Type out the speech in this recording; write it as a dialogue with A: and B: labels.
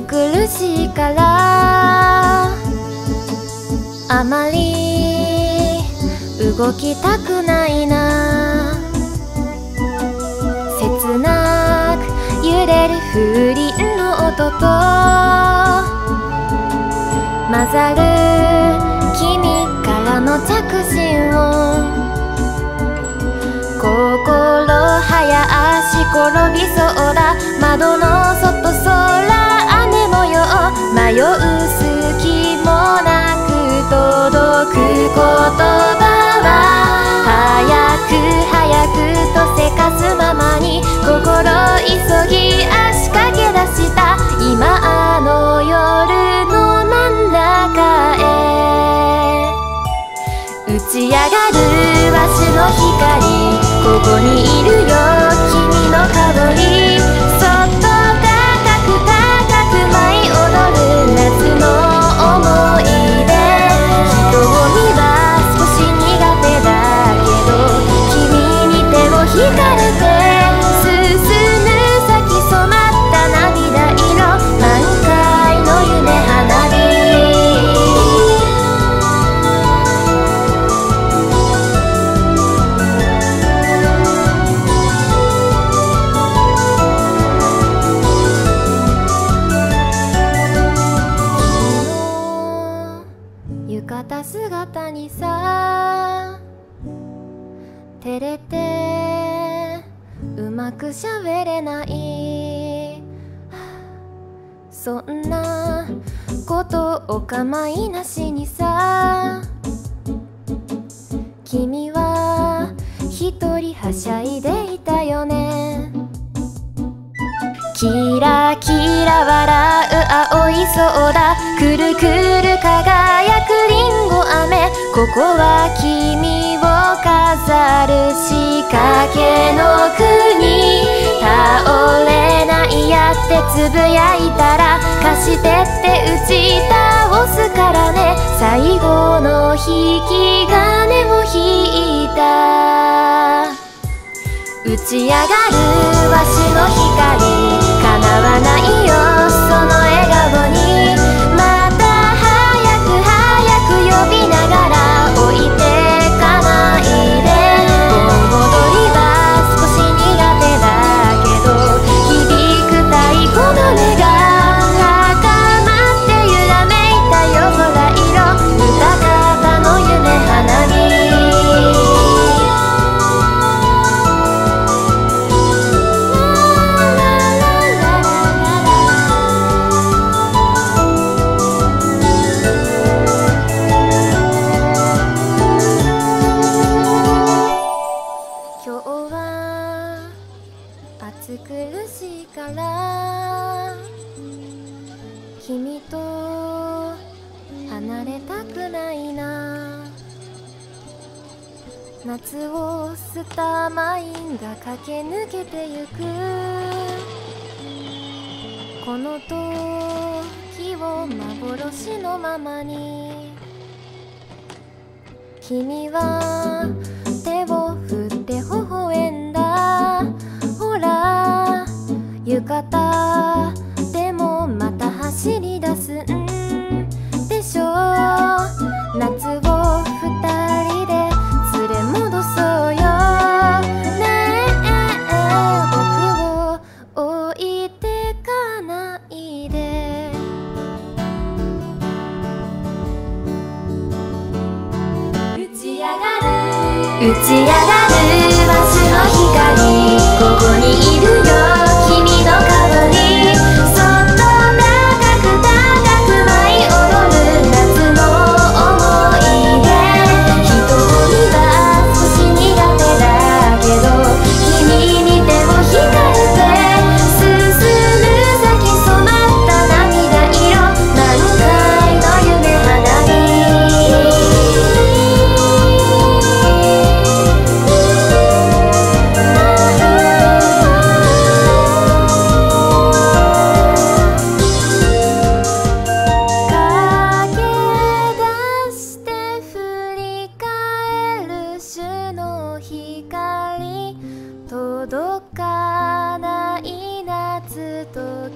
A: 苦しいから。あまり動きたくないな。切なく揺れる風鈴の音と混ざる君からの着信音心早足転びそうだ。窓のこにいるよ君の香りそっと高く高く舞い踊る夏の思い出人混みは少し苦手だけど君に手を引かれて姿にさ照れてうまくしゃべれない。そんなことお構いなしにさ君は一人はしゃいでいたよね。キラキラ笑う青い空くるくるここは君を飾る仕掛けの国倒れないやってつぶやいたら貸してって打ち倒すからね。最後の引き金を引いた。打ち上がるわしの光離れたくないな。夏をスターマインが駆け抜けてゆく。この時を幻のままに。君は打ち上がる届かない夏と